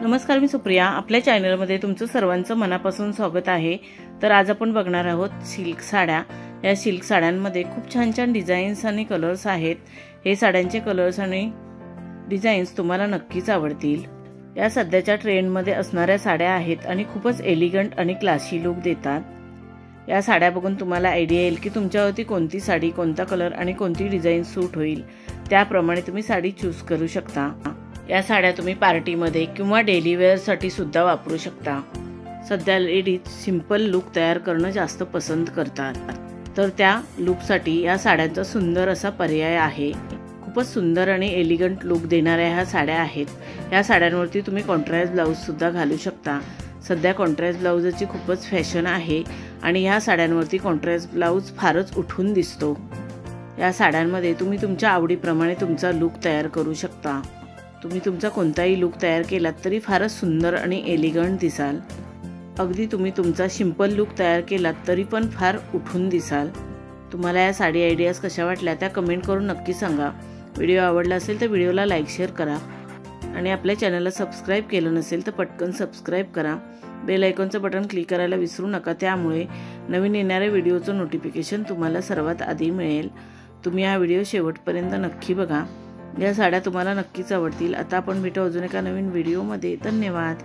नमस्कार मी सुप्रिया. आपल्या चॅनलमध्ये तुमचं सर्वांचं मनापासून स्वागत आहे. तर आज आपण बघणार आहोत सिल्क साड्या. या सिल्क साड्यांमध्ये खूप छान छान डिझाईन्स आणि कलर्स आहेत. हे साड्यांचे कलर्स आणि डिझाईन्स तुम्हाला नक्कीच आवडतील. या सध्याच्या ट्रेंडमध्ये असणाऱ्या साड्या आहेत आणि खूपच एलिगंट आणि क्लासी लुक देतात. या साड्या बघून तुम्हाला आयडिया येईल की तुमच्यावरती कोणती साडी कोणता कलर आणि कोणती डिझाईन सूट होईल. त्याप्रमाणे तुम्ही साडी चूज करू शकता. या साड्या तुम्ही पार्टीमध्ये किंवा डेली वेअरसाठी सुद्धा वापरू शकता. सध्या लेडीज सिंपल लुक तयार करणं जास्त पसंत करतात. तर त्या लुकसाठी या साड्यांचा सुंदर असा पर्याय आहे. खूपच सुंदर आणि एलिगंट लुक देणाऱ्या ह्या साड्या आहेत. या साड्यांवरती तुम्ही कॉन्ट्रास्ट ब्लाऊजसुद्धा घालू शकता. सध्या कॉन्ट्रास्ट ब्लाऊजची खूपच फॅशन आहे आणि ह्या साड्यांवरती कॉन्ट्रास्ट ब्लाऊज फारच उठून दिसतो. या साड्यांमध्ये तुम्ही तुमच्या आवडीप्रमाणे तुमचा लुक तयार करू शकता. तुम्ही तुमचा कोणताही लुक तयार केलात तरी फारच सुंदर आणि एलिगंट दिसाल. अगदी तुम्ही तुमचा सिंपल लुक तयार केलात तरी पण फार उठून दिसाल. तुम्हाला या साडी आयडियाज कशा वाटल्या त्या कमेंट करून नक्की सांगा. व्हिडिओ आवडला असेल तर व्हिडिओला लाईक शेअर करा. आणि आपल्या चॅनलला सबस्क्राईब केलं नसेल तर पटकन सबस्क्राईब करा. बेल आयकॉनचं बटन क्लिक करायला विसरू नका. त्यामुळे नवीन येणाऱ्या व्हिडिओचं नोटिफिकेशन तुम्हाला सर्वात आधी मिळेल. तुम्ही हा व्हिडिओ शेवटपर्यंत नक्की बघा. या साड्या तुम्हाला नक्कीच आवडतील. आता आपण भेटू अजून एका नवीन व्हिडिओमध्ये. धन्यवाद.